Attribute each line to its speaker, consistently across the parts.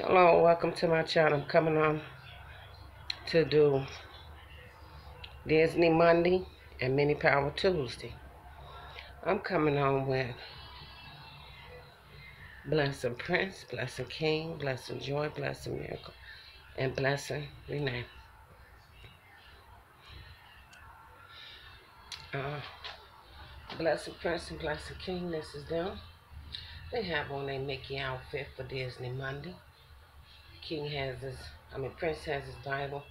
Speaker 1: Hello, welcome to my channel. I'm coming on to do Disney Monday and Minnie Power Tuesday. I'm coming on with Blessing Prince, Blessing King, Blessing Joy, Blessing Miracle, and Blessing Rena. Uh, Blessing Prince and Blessing King, this is them. They have on a Mickey outfit for Disney Monday. King has his, I mean, Prince has his Bible,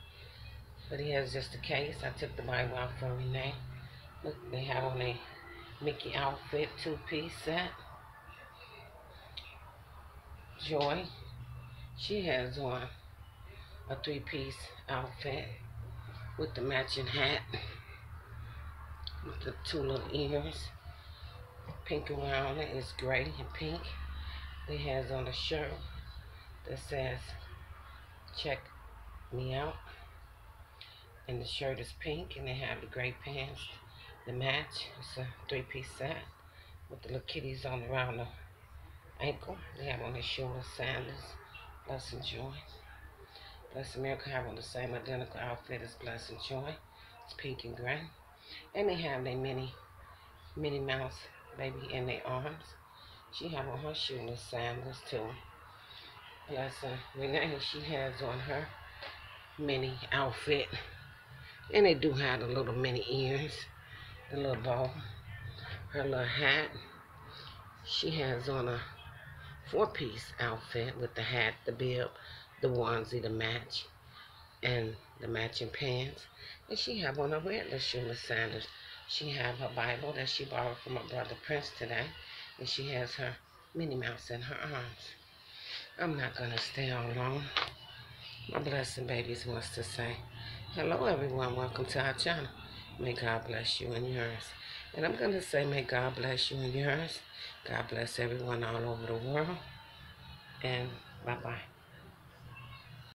Speaker 1: but he has just a case. I took the Bible out for Rena. Look, they have on a Mickey outfit two-piece set. Joy, she has on a three-piece outfit with the matching hat, with the two little ears. Pink around it is gray and pink. It has on a shirt that says check me out. And the shirt is pink and they have the gray pants the match. It's a three-piece set with the little kitties on around the ankle. They have on their shoulder sandals blessing joy. Blessing miracle have on the same identical outfit as blessing joy. It's pink and gray. And they have their mini Minnie Mouse baby in their arms. She have on her shoeless sandals too Yes, uh, Rena, she has on her Minnie outfit. And they do have the little Minnie ears, the little ball. her little hat. She has on a four-piece outfit with the hat, the bib, the onesie, the match, and the matching pants. And she have on her regular shoeless sandals. She have her Bible that she borrowed from her brother Prince today. And she has her Minnie Mouse in her arms. I'm not going to stay on long. My blessing babies wants to say, hello everyone, welcome to our channel. May God bless you and yours. And I'm going to say, may God bless you and yours. God bless everyone all over the world. And bye-bye.